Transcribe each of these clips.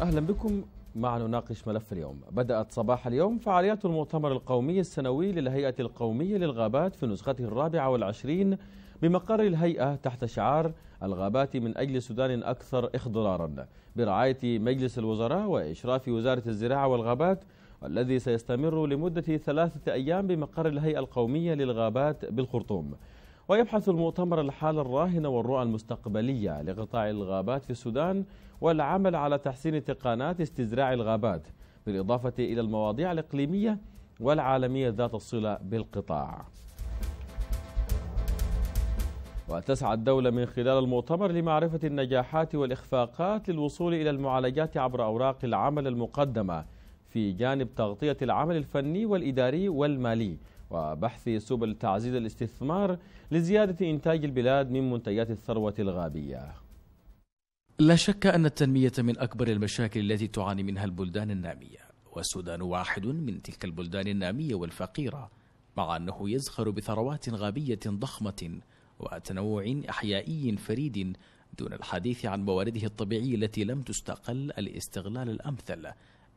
أهلا بكم معنا نناقش ملف اليوم. بدأت صباح اليوم فعاليات المؤتمر القومي السنوي للهيئة القومية للغابات في نسخته الرابعة والعشرين بمقر الهيئة تحت شعار الغابات من أجل سودان أكثر إخضرارا. برعاية مجلس الوزراء وإشراف وزارة الزراعة والغابات والذي سيستمر لمدة ثلاثة أيام بمقر الهيئة القومية للغابات بالخرطوم. ويبحث المؤتمر الحالة الراهنة والرؤى المستقبلية لقطاع الغابات في السودان والعمل على تحسين تقانات استزراع الغابات بالإضافة إلى المواضيع الإقليمية والعالمية ذات الصلة بالقطاع. وتسعى الدولة من خلال المؤتمر لمعرفة النجاحات والإخفاقات للوصول إلى المعالجات عبر أوراق العمل المقدمة في جانب تغطية العمل الفني والإداري والمالي. وبحث سبل تعزيز الاستثمار لزيادة إنتاج البلاد من منتجات الثروة الغابية. لا شك أن التنمية من أكبر المشاكل التي تعاني منها البلدان النامية والسودان واحد من تلك البلدان النامية والفقيرة مع أنه يزخر بثروات غابية ضخمة وتنوع أحيائي فريد دون الحديث عن موارده الطبيعية التي لم تستقل الاستغلال الأمثل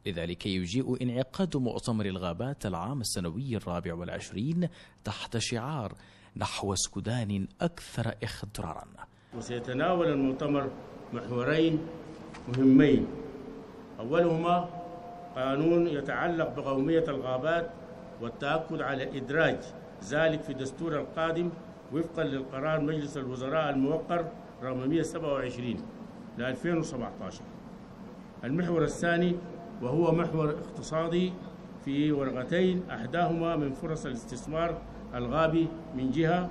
لذلك يجيء انعقاد مؤتمر الغابات العام السنوي الرابع والعشرين تحت شعار نحو سودان أكثر إخضرارا. وسيتناول المؤتمر محورين مهمين. أولهما قانون يتعلق بقومية الغابات والتأكد على إدراج ذلك في الدستور القادم وفقا للقرار مجلس الوزراء الموقر رقم 127 ل 2017 المحور الثاني وهو محور اقتصادي في ورقتين أحداهما من فرص الاستثمار الغابي من جهة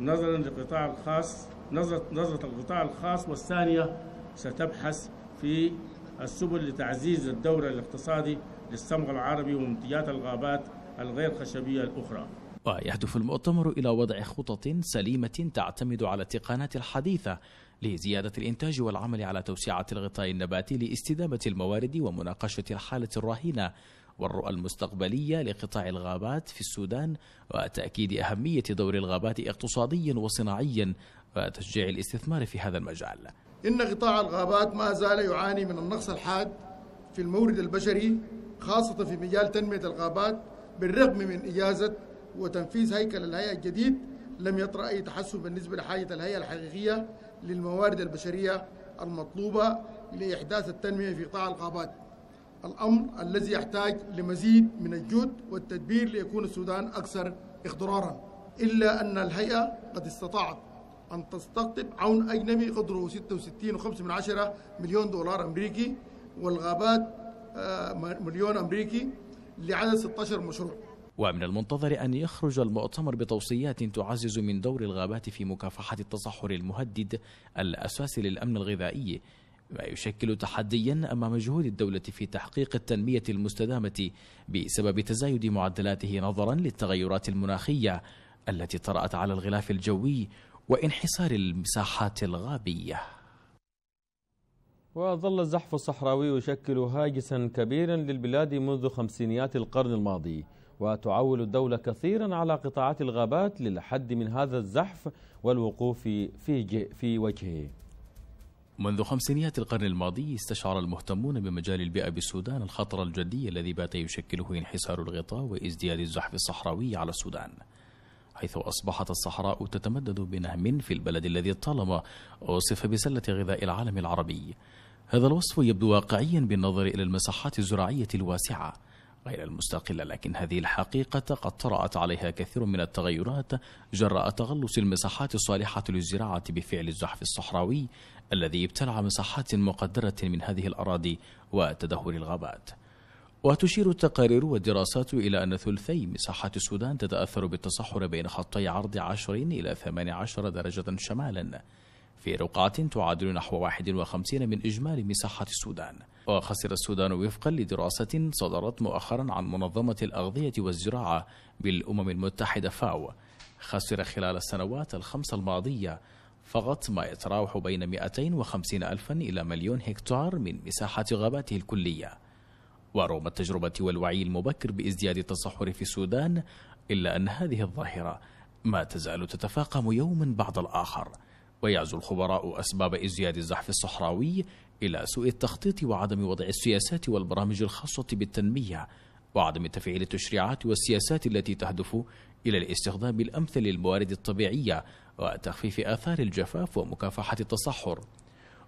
نظرا للقطاع الخاص نظرة, نظرة القطاع الخاص والثانية ستبحث في السبل لتعزيز الدور الاقتصادي للصمغ العربي ومنتجات الغابات الغير خشبية الأخرى. ويهدف المؤتمر إلى وضع خطط سليمة تعتمد على التقانات الحديثة لزيادة الإنتاج والعمل على توسعة الغطاء النباتي لاستدامة الموارد ومناقشة الحالة الراهنة والرؤى المستقبلية لقطاع الغابات في السودان وتأكيد أهمية دور الغابات اقتصاديا وصناعيا وتشجيع الاستثمار في هذا المجال. إن قطاع الغابات ما زال يعاني من النقص الحاد في المورد البشري خاصة في مجال تنمية الغابات بالرغم من إجازة وتنفيذ هيكل الهيئة الجديد لم يطرأ أي تحسن بالنسبة لحاجة الهيئة الحقيقية للموارد البشرية المطلوبة لإحداث التنمية في قطاع الغابات الأمر الذي يحتاج لمزيد من الجهد والتدبير ليكون السودان أكثر اخضرارا إلا أن الهيئة قد استطاعت أن تستقطب عون أجنبي قدره 66.5 من عشرة مليون دولار أمريكي والغابات مليون أمريكي لعدد 16 مشروع. ومن المنتظر أن يخرج المؤتمر بتوصيات تعزز من دور الغابات في مكافحة التصحر المهدد الأساسي للأمن الغذائي ما يشكل تحديا أمام جهود الدولة في تحقيق التنمية المستدامة بسبب تزايد معدلاته نظرا للتغيرات المناخية التي طرأت على الغلاف الجوي وانحسار المساحات الغابية. وظل الزحف الصحراوي يشكل هاجسا كبيرا للبلاد منذ خمسينيات القرن الماضي. وتعول الدولة كثيرا على قطاعات الغابات للحد من هذا الزحف والوقوف في, في وجهه. منذ خمسينيات القرن الماضي استشعر المهتمون بمجال البيئة بالسودان الخطر الجدي الذي بات يشكله انحسار الغطاء وازدياد الزحف الصحراوي على السودان حيث أصبحت الصحراء تتمدد بنهم في البلد الذي طالما وصف بسلة غذاء العالم العربي. هذا الوصف يبدو واقعيا بالنظر إلى المساحات الزراعية الواسعة. غير المستقلة لكن هذه الحقيقة قد طرأت عليها كثير من التغيرات. جراء تغلص المساحات الصالحة للزراعة بفعل الزحف الصحراوي الذي ابتلع مساحات مقدرة من هذه الأراضي وتدهور الغابات. وتشير التقارير والدراسات إلى أن ثلثي مساحات السودان تتأثر بالتصحر بين خطي عرض 10 إلى 18 درجة شمالا. في رقعة تعادل نحو 51 من إجمالي مساحة السودان. وخسر السودان وفقا لدراسة صدرت مؤخرا عن منظمة الأغذية والزراعة بالأمم المتحدة فاو. خسر خلال السنوات الخمس الماضية فقط ما يتراوح بين 250 ألفا إلى مليون هكتار من مساحة غاباته الكلية. ورغم التجربة والوعي المبكر بازدياد التصحر في السودان إلا أن هذه الظاهرة ما تزال تتفاقم يوما بعد الآخر. ويعزو الخبراء أسباب ازدياد الزحف الصحراوي إلى سوء التخطيط وعدم وضع السياسات والبرامج الخاصة بالتنمية وعدم تفعيل التشريعات والسياسات التي تهدف إلى الاستخدام الأمثل للموارد الطبيعية وتخفيف آثار الجفاف ومكافحة التصحر.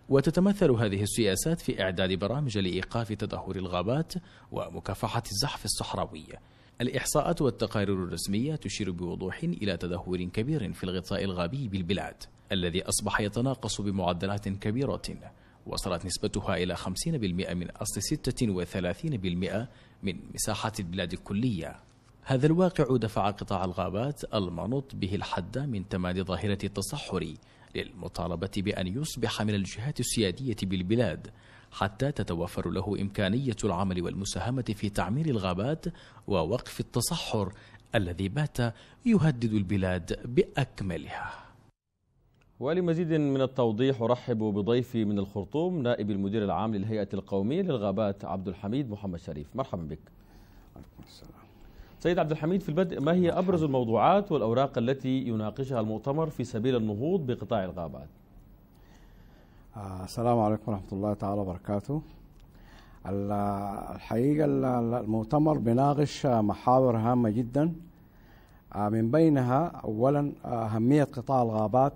وتتمثل هذه السياسات في إعداد برامج لإيقاف تدهور الغابات ومكافحة الزحف الصحراوي. الإحصاءات والتقارير الرسمية تشير بوضوح إلى تدهور كبير في الغطاء الغابي بالبلاد الذي أصبح يتناقص بمعدلات كبيرة وصلت نسبتها إلى 50% من أصل 36% من مساحة البلاد الكلية. هذا الواقع دفع قطاع الغابات المنوط به الحد من تمادي ظاهرة التصحر للمطالبة بأن يصبح من الجهات السيادية بالبلاد حتى تتوفر له إمكانية العمل والمساهمة في تعمير الغابات ووقف التصحر الذي بات يهدد البلاد بأكملها. ولمزيد من التوضيح أرحب بضيفي من الخرطوم نائب المدير العام للهيئة القومية للغابات عبد الحميد محمد شريف. مرحبا بك. سيد عبد الحميد في البدء ما هي أبرز الموضوعات والأوراق التي يناقشها المؤتمر في سبيل النهوض بقطاع الغابات؟ آه، السلام عليكم ورحمة الله تعالى وبركاته. الحقيقة المؤتمر بيناقش محاور هامة جدا. آه، من بينها أولا أهمية قطاع الغابات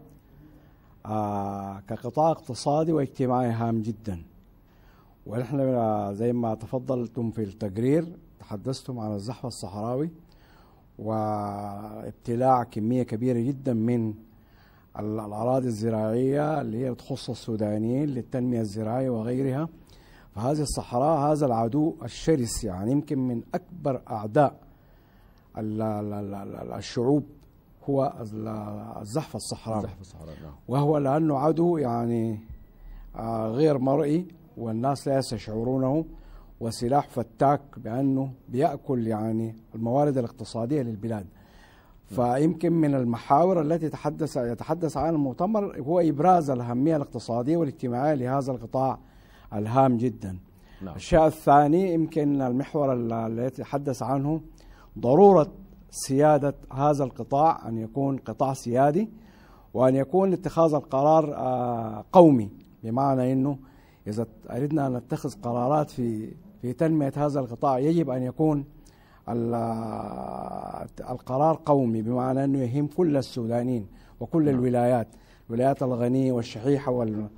آه، كقطاع اقتصادي واجتماعي هام جدا. ونحن زي ما تفضلتم في التقرير تحدثتم عن الزحف الصحراوي وابتلاع كمية كبيرة جدا من الأراضي الزراعية اللي هي تخص السودانيين للتنمية الزراعية وغيرها. فهذه الصحراء هذا العدو الشرس يعني يمكن من أكبر أعداء الشعوب هو الزحف الصحراوي. الزحف الصحراوي نعم. وهو لأنه عدو يعني آه، غير مرئي والناس لا يستشعرونه. وسلاح فتاك بأنه بيأكل يعني الموارد الاقتصادية للبلاد. فيمكن من المحاور التي تحدث يتحدث عنها المؤتمر هو إبراز الأهمية الاقتصادية والاجتماعية لهذا القطاع الهام جدا. نعم. الشيء الثاني يمكن المحور الذي يتحدث عنه ضرورة سيادة هذا القطاع أن يكون قطاع سيادي وأن يكون اتخاذ القرار آه، قومي بمعنى إنه إذا أردنا أن نتخذ قرارات في في تنمية هذا القطاع يجب أن يكون القرار قومي بمعنى أنه يهم كل السودانيين وكل نعم. الولايات الولايات الغنية والشحيحة وال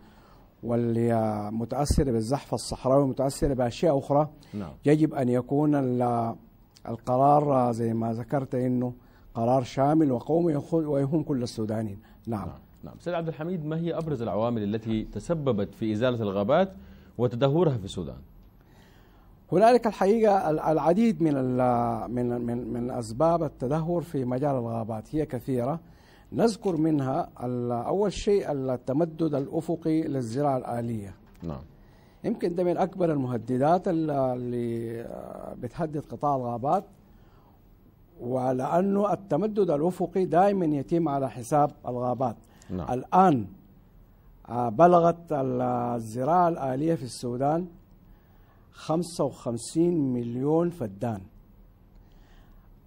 واللي متأثرة بالزحف الصحراوي متأثرة بأشياء أخرى نعم. يجب أن يكون القرار زي ما ذكرت أنه قرار شامل وقومي ويهم كل السودانيين نعم نعم, نعم. سيد عبد الحميد ما هي أبرز العوامل التي تسببت في إزالة الغابات وتدهورها في السودان؟ هنالك الحقيقة العديد من من من من أسباب التدهور في مجال الغابات هي كثيرة. نذكر منها أول شيء التمدد الأفقي للزراعة الآلية. نعم. يمكن ده من أكبر المهددات اللي بتهدد قطاع الغابات. ولأنه التمدد الأفقي دائما يتم على حساب الغابات. نعم. الآن آه، بلغت الزراعة الآلية في السودان 55 مليون فدان.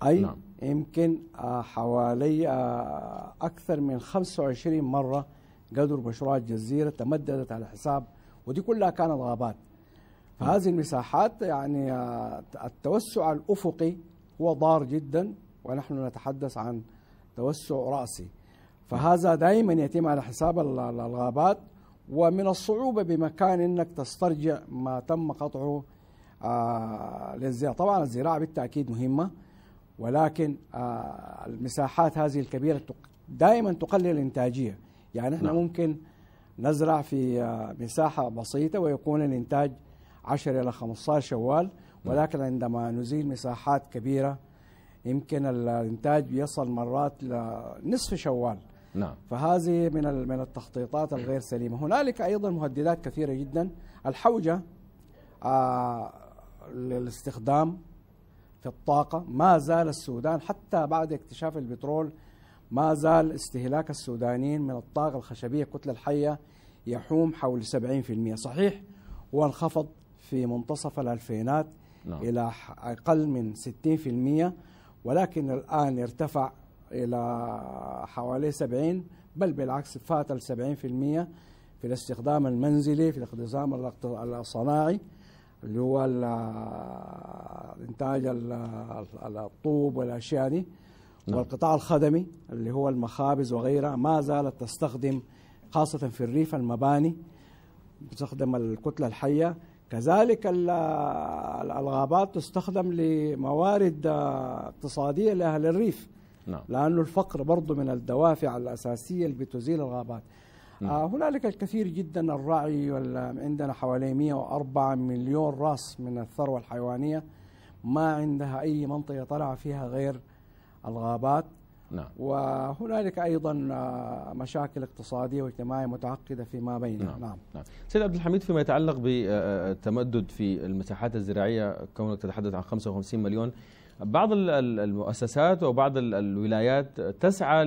أي نعم. يمكن آه، حوالي آه، أكثر من 25 مرة قدر مشروع الجزيرة تمددت على حساب ودي كلها كانت غابات. فهذه المساحات يعني آه، التوسع الأفقي هو ضار جدا ونحن نتحدث عن توسع رأسي. فهذا دائما يتم على حساب الغابات. ومن الصعوبة بمكان أنك تسترجع ما تم قطعه آه للزراعة طبعا الزراعة بالتأكيد مهمة ولكن آه المساحات هذه الكبيرة دائما تقلل الإنتاجية يعني إحنا نعم. ممكن نزرع في آه مساحة بسيطة ويكون الإنتاج 10 إلى 15 شوال نعم. ولكن عندما نزيل مساحات كبيرة يمكن الإنتاج يصل مرات لنصف شوال نعم. فهذه من من التخطيطات الغير سليمة. هنالك أيضا مهددات كثيرة جدا. الحوجة آه للاستخدام في الطاقة. ما زال السودان حتى بعد اكتشاف البترول ما زال استهلاك السودانيين من الطاقة الخشبية الكتله الحية يحوم حول 70% صحيح هو انخفض في منتصف الألفينات نعم. إلى أقل من 60% ولكن الآن ارتفع إلى حوالي 70 بل بالعكس فات ال 70% في في الاستخدام المنزلي في الاستخدام الصناعي اللي هو إنتاج الطوب والأشياء دي. نعم. والقطاع الخدمي اللي هو المخابز وغيرها ما زالت تستخدم خاصة في الريف المباني تستخدم الكتلة الحية. كذلك الغابات تستخدم لموارد اقتصادية لأهل الريف. نعم. لأنه الفقر برضه من الدوافع الأساسية اللي بتزيل الغابات نعم. آه هنالك الكثير جدا الرعي عندنا حوالي 104 مليون رأس من الثروة الحيوانية ما عندها أي منطقة طلع فيها غير الغابات نعم. وهنالك أيضا آه، مشاكل اقتصادية واجتماعية متعقدة فيما بينها نعم. نعم. نعم. سيد عبد الحميد فيما يتعلق بالتمدد آه، في المساحات الزراعية كونك تتحدث عن 55 مليون بعض المؤسسات وبعض الولايات تسعى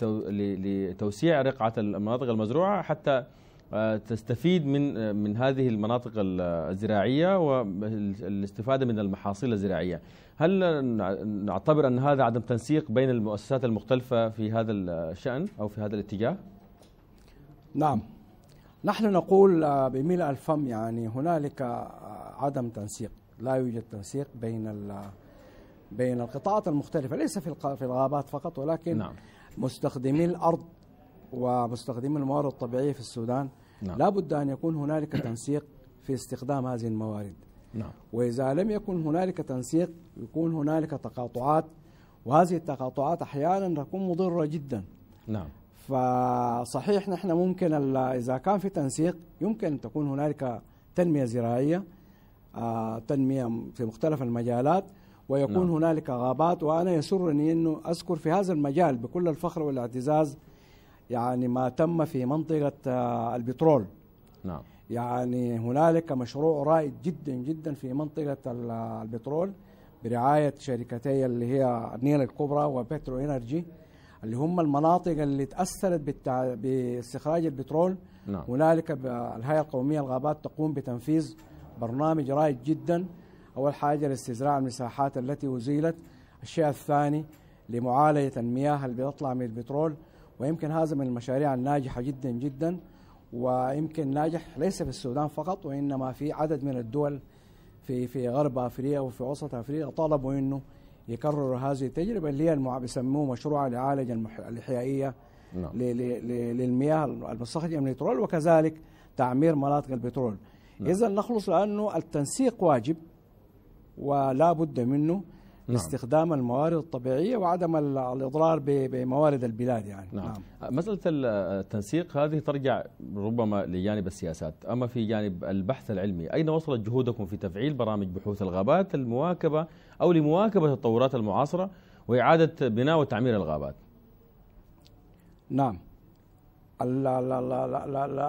لتوسيع رقعة المناطق المزروعة حتى آه، تستفيد من من هذه المناطق الزراعية والاستفادة من المحاصيل الزراعية. هل نعتبر أن هذا عدم تنسيق بين المؤسسات المختلفة في هذا الشأن أو في هذا الاتجاه؟ نعم. نحن نقول آه، بملء ألفم يعني هنالك آه، عدم تنسيق لا يوجد تنسيق بين بين القطاعات المختلفة ليس في الغابات فقط ولكن نعم. مستخدمي الأرض ومستخدمي الموارد الطبيعية في السودان نعم. لا بد أن يكون هنالك تنسيق في استخدام هذه الموارد نعم. وإذا لم يكن هنالك تنسيق يكون هنالك تقاطعات وهذه التقاطعات أحيانا تكون مضرة جدا نعم فصحيح نحن ممكن إذا كان في تنسيق يمكن أن تكون هنالك تنمية زراعية آه تنمية في مختلف المجالات ويكون نعم. هنالك غابات وأنا يسرني أنه أذكر في هذا المجال بكل الفخر والاعتزاز يعني ما تم في منطقة آه، البترول نعم يعني هنالك مشروع رائد جدا جدا في منطقة البترول برعاية شركتي اللي هي النيل الكبرى وبترو إنرجي اللي هم المناطق اللي تأثرت بالتع... باستخراج البترول نعم. هنالك الهيئة القومية للغابات تقوم بتنفيذ برنامج رائد جدا أول حاجة لاستزراع المساحات التي أزيلت الشيء الثاني لمعالجة المياه اللي بتطلع من البترول ويمكن هذا من المشاريع الناجحة جدا جدا ويمكن ناجح ليس في السودان فقط وإنما في عدد من الدول في في غرب أفريقيا وفي وسط أفريقيا طلبوا إنه يكرروا هذه التجربة اللي هي بيسموه مشروع لعالج الاحيائيه نعم. للمياه المستخرجة من البترول وكذلك تعمير مناطق البترول نعم. اذا نخلص لأنه التنسيق واجب ولا بد منه نعم. لاستخدام الموارد الطبيعية وعدم الإضرار بموارد البلاد يعني نعم. نعم. مسألة التنسيق هذه ترجع ربما لجانب السياسات أما في جانب البحث العلمي أين وصلت جهودكم في تفعيل برامج بحوث الغابات المواكبة أو لمواكبة التطورات المعاصرة وإعادة بناء وتعمير الغابات نعم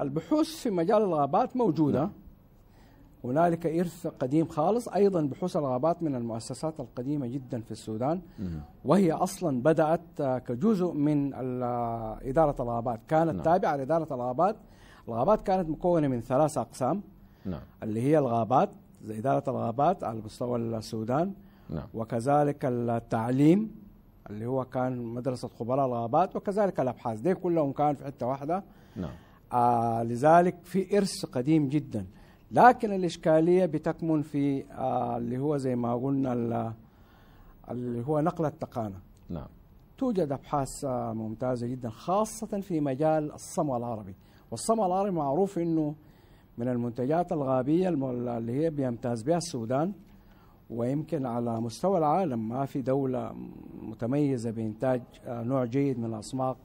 البحوث في مجال الغابات موجودة نعم. هنالك إرث قديم خالص أيضا بحوث الغابات من المؤسسات القديمة جدا في السودان. وهي أصلا بدأت كجزء من إدارة الغابات. كانت نعم. تابعة لإدارة الغابات. الغابات كانت مكونة من ثلاث أقسام. نعم. اللي هي الغابات إدارة الغابات على مستوى السودان. نعم. وكذلك التعليم اللي هو كان مدرسة خبراء الغابات. وكذلك الأبحاث. دي كلهم كان في حتة واحدة. نعم. آه لذلك في إرث قديم جدا. لكن الإشكالية بتكمن في آه اللي هو زي ما قلنا اللي هو نقل التقانة. نعم. توجد أبحاث آه ممتازة جدا خاصة في مجال الصمغ العربي. والصمغ العربي معروف أنه من المنتجات الغابية اللي هي بيمتاز بها السودان ويمكن على مستوى العالم ما في دولة متميزة بإنتاج آه نوع جيد من الأصماغ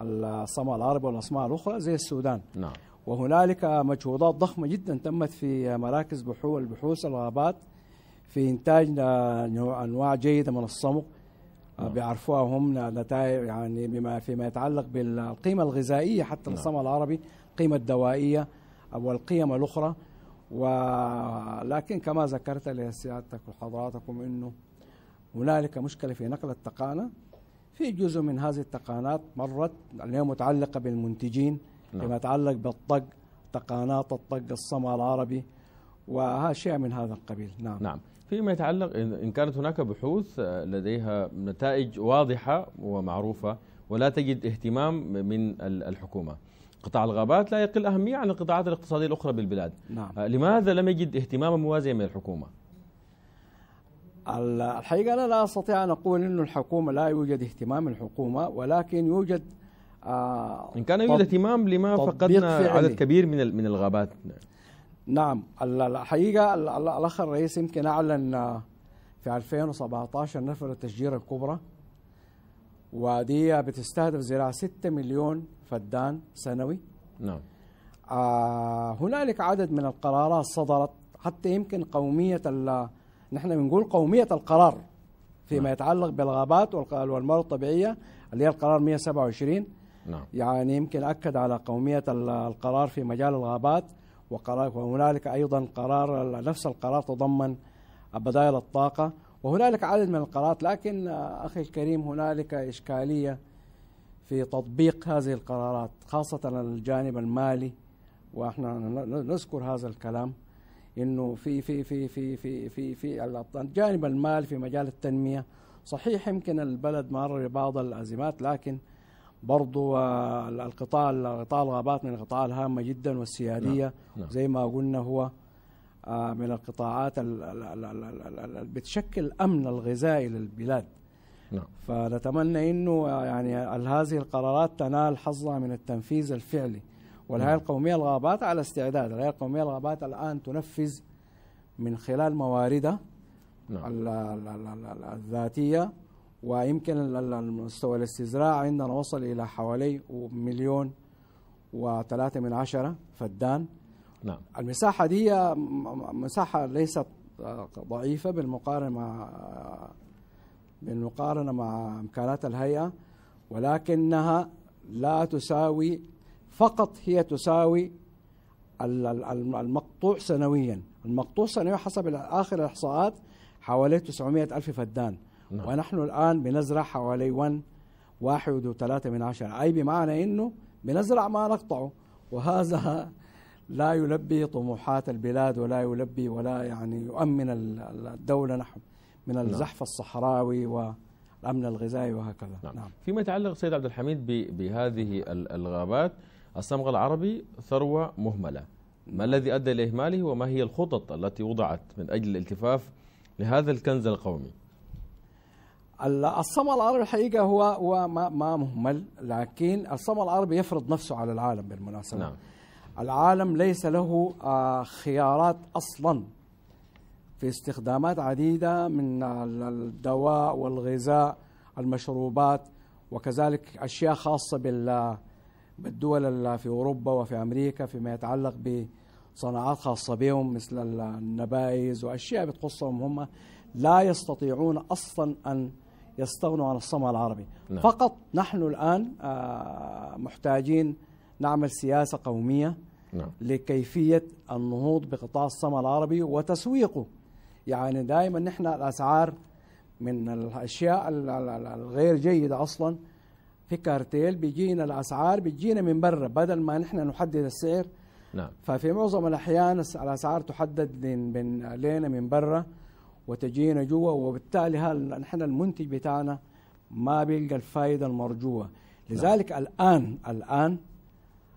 الصمغ العربي والأصماغ الأخرى زي السودان. نعم. وهنالك مجهودات ضخمة جدا تمت في مراكز بحوث البحوث الغابات في إنتاج أنواع جيدة من الصمغ نعم. بيعرفوها هم نتائج يعني بما فيما يتعلق بالقيمة الغذائية حتى نعم. الصمغ العربي القيمة الدوائية والقيم الأخرى ولكن كما ذكرت لسيادتك وحضراتكم أنه هنالك مشكلة في نقل التقانة في جزء من هذه التقانات مرت اللي هي متعلقة بالمنتجين نعم. فيما يتعلق بالطق تقانات الطق الصمغ العربي وشيء من هذا القبيل نعم نعم فيما يتعلق إن كانت هناك بحوث آه، لديها نتائج واضحة ومعروفة ولا تجد اهتمام من الحكومة قطاع الغابات لا يقل أهمية عن القطاعات الاقتصادية الأخرى بالبلاد نعم. لماذا لم يجد اهتماما موازيا من الحكومة؟ الحقيقة أنا لا أستطيع أن أقول أن الحكومة لا يوجد اهتمام من الحكومة ولكن يوجد آه إن كان يوجد اهتمام لما فقدنا عدد كبير من من الغابات. نعم الحقيقة الأخ الرئيس يمكن أعلن في 2017 نفر التشجير الكبرى ودي بتستهدف زراعة 6 مليون فدان سنوي. نعم. آه هنالك عدد من القرارات صدرت حتى يمكن قومية نحن بنقول قومية القرار فيما نعم. يتعلق بالغابات والموارد الطبيعية اللي هي القرار 127 نعم. يعني يمكن أكد على قومية القرار في مجال الغابات وقرار وهنالك أيضا قرار نفس القرار تضمن بدائل الطاقة وهنالك عدد من القرارات لكن أخي الكريم هنالك إشكالية في تطبيق هذه القرارات خاصة الجانب المالي وإحنا نذكر هذا الكلام إنه في في في في في في في الجانب المالي في مجال التنمية صحيح يمكن البلد مر ببعض الأزمات لكن برضو القطاع قطاع الغابات من القطاع الهامة جدا والسيادية نعم. نعم. زي ما قلنا هو من القطاعات اللي بتشكل الأمن الغذائي للبلاد نعم. فنتمنى انه يعني هذه القرارات تنال حظها من التنفيذ الفعلي والهيئه نعم. القوميه للغابات على استعداد الهيئه القوميه للغابات الان تنفذ من خلال مواردها نعم. الذاتيه ويمكن المستوى الاستزراع عندنا وصل إلى حوالي مليون وثلاثة من عشرة فدان. نعم. المساحة دي مساحة ليست ضعيفة بالمقارنة مع بالمقارنة مع إمكانات الهيئة ولكنها لا تساوي فقط هي تساوي المقطوع سنويا. المقطوع سنويا حسب آخر الإحصاءات حوالي 900 ألف فدان. نعم. ونحن الآن بنزرع حوالي 1 واحد وثلاثة من عشرة أي بمعنى أنه بنزرع ما نقطعه وهذا لا يلبي طموحات البلاد ولا يلبي ولا يعني يؤمن الدولة نحو من نعم. الزحف نعم. الصحراوي والأمن الغذائي وهكذا نعم. نعم. فيما يتعلق سيد عبد الحميد بهذه الغابات الصمغ العربي ثروة مهملة ما الذي أدى لإهماله وما هي الخطط التي وضعت من أجل الالتفاف لهذا الكنز القومي الصمغ العربي الحقيقة هو هو ما, ما مهمل لكن الصمغ العربي يفرض نفسه على العالم بالمناسبة نعم. العالم ليس له خيارات أصلا في استخدامات عديدة من الدواء والغذاء المشروبات وكذلك أشياء خاصة بال بالدول في أوروبا وفي أمريكا فيما يتعلق بصناعات خاصة بهم مثل النبائز وأشياء بتخصهم هم لا يستطيعون أصلا أن يستغنوا عن الصمغ العربي نعم. فقط نحن الآن محتاجين نعمل سياسة قومية نعم. لكيفية النهوض بقطاع الصمغ العربي وتسويقه يعني دائما نحن الأسعار من الأشياء الغير جيدة أصلا في كارتيل بيجينا الأسعار بتجينا من برا بدل ما نحن نحدد السعر نعم. ففي معظم الأحيان الأسعار تحدد من لنا من برا وتجينا جوا وبالتالي نحن المنتج بتاعنا ما بيلقى الفائده المرجوة لذلك نعم. الآن الآن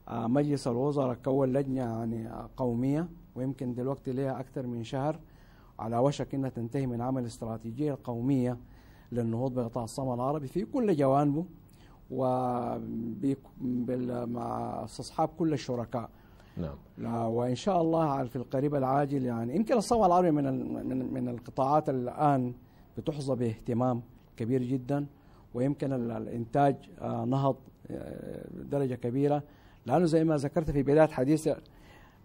آه، مجلس الوزراء كون لجنة يعني قومية ويمكن دلوقتي لها أكثر من شهر على وشك إنها تنتهي من عمل استراتيجية قومية للنهوض بقطاع العربي في كل جوانبه ومع استصحاب كل الشركاء نعم وإن شاء الله في القريب العاجل يعني يمكن الصومال العربي من من من القطاعات الآن بتحظى باهتمام كبير جدا ويمكن الإنتاج آه، نهض آه، درجة كبيرة لأنه زي ما ذكرت في بداية حديثي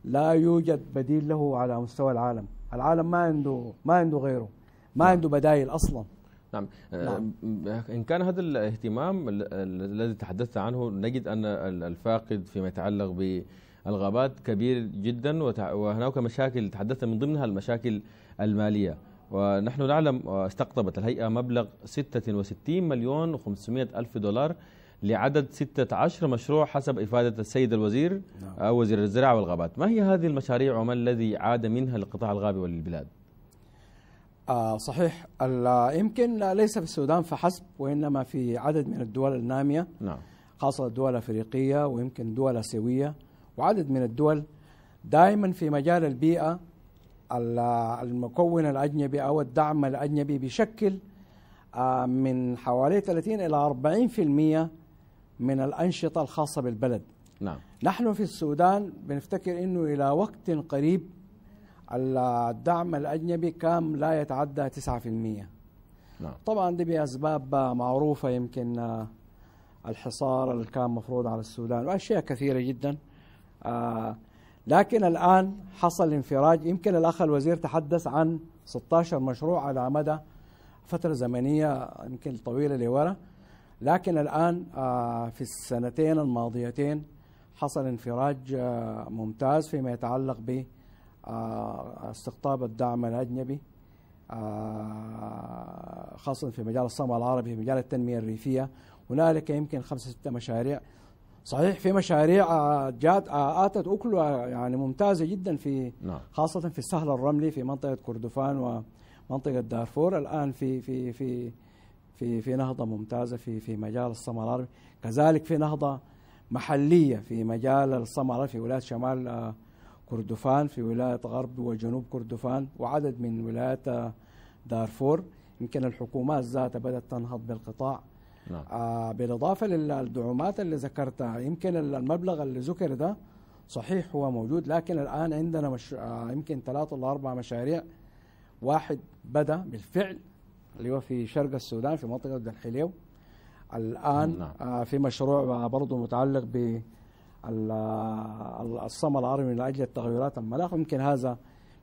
لا يوجد بديل له على مستوى العالم، العالم ما عنده ما عنده غيره، ما نعم. عنده بدائل أصلا. نعم. نعم إن كان هذا الاهتمام الذي تحدثت عنه نجد أن الفاقد فيما يتعلق ب الغابات كبير جدا وهناك مشاكل تحدثنا من ضمنها المشاكل المالية. ونحن نعلم استقطبت الهيئة مبلغ 66 مليون و500 ألف دولار لعدد 16 مشروع حسب إفادة السيد الوزير نعم. أو وزير الزراعة والغابات. ما هي هذه المشاريع وما الذي عاد منها للقطاع الغابي وللبلاد آه صحيح. يمكن ليس في السودان فحسب وإنما في عدد من الدول النامية نعم. خاصة الدول الأفريقية ويمكن دول آسيوية. وعدد من الدول دائما في مجال البيئة المكون الأجنبي أو الدعم الأجنبي بيشكل آه، من حوالي 30 إلى 40% من الأنشطة الخاصة بالبلد. نعم. نحن في السودان بنفتكر أنه إلى وقت قريب الدعم الأجنبي كان لا يتعدى 9% نعم. طبعا دي بأسباب معروفة يمكن آه، الحصار اللي كان مفروض على السودان وأشياء كثيرة جدا. آه، لكن الآن حصل انفراج. يمكن الأخ الوزير تحدث عن 16 مشروع على مدى فترة زمنية يمكن طويلة لورا. لكن الآن آه، في السنتين الماضيتين حصل انفراج ممتاز فيما يتعلق ب استقطاب الدعم الأجنبي آه، خاصة في مجال الصمغ العربي في مجال التنمية الريفية. هنالك يمكن خمسة ستة مشاريع صحيح في مشاريع آه، جات آه، آتت أكلها يعني ممتازة جدا في نعم. خاصة في السهل الرملي في منطقة كردفان ومنطقة دارفور. الآن في في في في في نهضة ممتازة في في مجال الصمغ العربي كذلك في نهضة محلية في مجال الصمغ العربي في ولاية شمال كردفان في ولاية غرب وجنوب كردفان وعدد من ولايات دارفور. يمكن الحكومات ذاتها بدأت تنهض بالقطاع. نعم. آه بالإضافة للدعومات اللي ذكرتها يمكن المبلغ اللي ذكر ده صحيح هو موجود لكن الآن عندنا مش... آه يمكن ثلاثة ولا أربع مشاريع واحد بدأ بالفعل اللي هو في شرق السودان في منطقة الحليو الآن نعم. آه في مشروع برضه متعلق ب الصمم العربي من أجل التغيرات المناخ يمكن هذا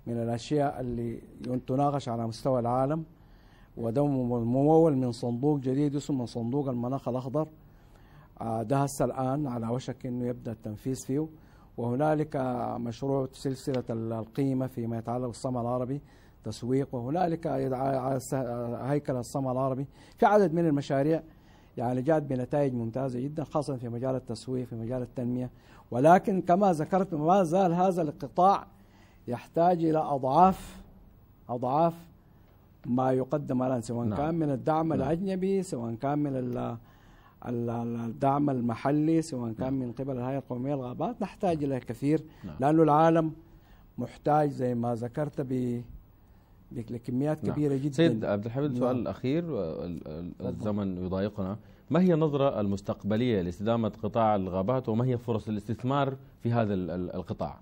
من الأشياء اللي تناقش على مستوى العالم وده ممول من صندوق جديد اسمه صندوق المناخ الأخضر. آه، ده هسه الآن على وشك إنه يبدأ التنفيذ فيه. وهنالك مشروع سلسلة القيمة فيما يتعلق بالصمم العربي تسويق. وهنالك هيكل الصمم العربي في عدد من المشاريع يعني جاءت بنتائج ممتازة جدا خاصة في مجال التسويق في مجال التنمية. ولكن كما ذكرت ما زال هذا القطاع يحتاج إلى أضعاف أضعاف ما يقدم الآن سواء نعم. كان من الدعم نعم. الأجنبي سواء كان من الدعم المحلي سواء كان نعم. من قبل الهيئة القومية للغابات نحتاج إلى كثير نعم. لأنه العالم محتاج زي ما ذكرت ب لكميات نعم. كبيرة جدا سيد عبد الحميد نعم. الأخير الزمن يضايقنا ما هي النظرة المستقبلية لاستدامة قطاع الغابات وما هي فرص الاستثمار في هذا القطاع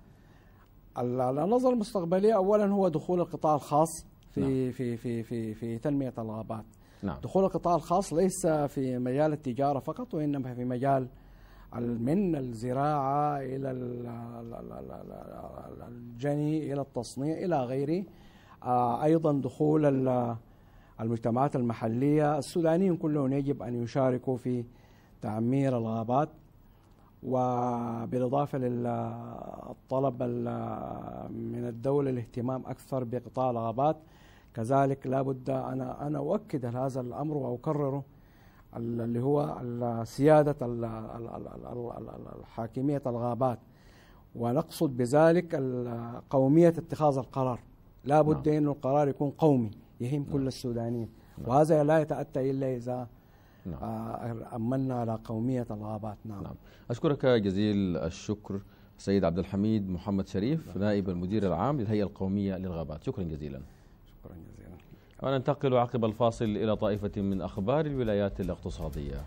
النظرة المستقبلية اولا هو دخول القطاع الخاص في نعم. في في في في تنمية الغابات نعم. دخول القطاع الخاص ليس في مجال التجارة فقط وإنما في مجال من الزراعة إلى الجني إلى التصنيع إلى غيره آه، أيضا دخول المجتمعات المحلية السودانيين كلهم يجب أن يشاركوا في تعمير الغابات وبالإضافة للطلب من الدولة الاهتمام أكثر بقطاع الغابات كذلك لابد أنا أنا أؤكد هذا الأمر وأكرره اللي هو سيادة حاكمية الغابات ونقصد بذلك قومية اتخاذ القرار لا بد نعم. أن القرار يكون قومي يهم نعم. كل السودانيين نعم. وهذا لا يتأتى إلا إذا نعم. آه، أمنا على قومية الغابات نعم. نعم أشكرك جزيل الشكر سيد عبد الحميد محمد شريف نعم. نائب المدير العام للهيئة القومية للغابات شكرا جزيلا شكرا جزيلا. وننتقل عقب الفاصل إلى طائفة من أخبار الولايات الاقتصادية.